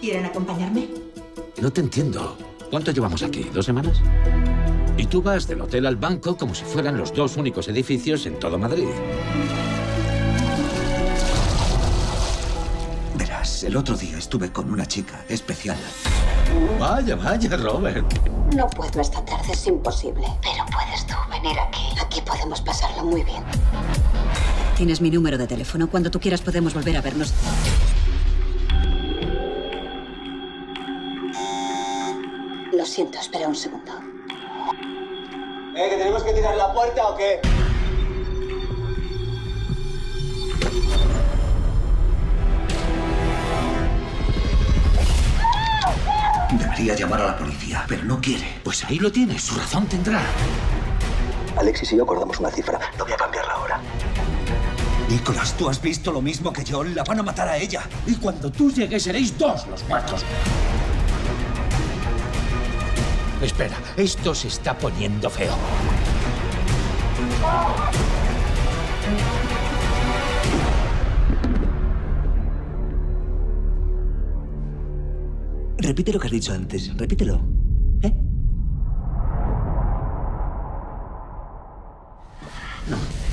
¿Quieren acompañarme? No te entiendo. ¿Cuánto llevamos aquí? ¿Dos semanas? Y tú vas del hotel al banco como si fueran los dos únicos edificios en todo Madrid. Verás, el otro día estuve con una chica especial. Vaya, vaya, Robert. No puedo esta tarde, es imposible. Pero puedes tú venir aquí. Aquí podemos pasarlo muy bien. Tienes mi número de teléfono. Cuando tú quieras podemos volver a vernos. Lo siento, espera un segundo. ¿Eh, que tenemos que tirar la puerta o qué? Debería llamar a la policía, pero no quiere. Pues ahí lo tienes, su razón tendrá. Alexis y yo acordamos una cifra. No voy a cambiarla ahora. Nicolás, tú has visto lo mismo que yo. La van a matar a ella. Y cuando tú llegues seréis dos los muertos. Espera, esto se está poniendo feo. Repite lo que has dicho antes, repítelo. ¿Eh? No.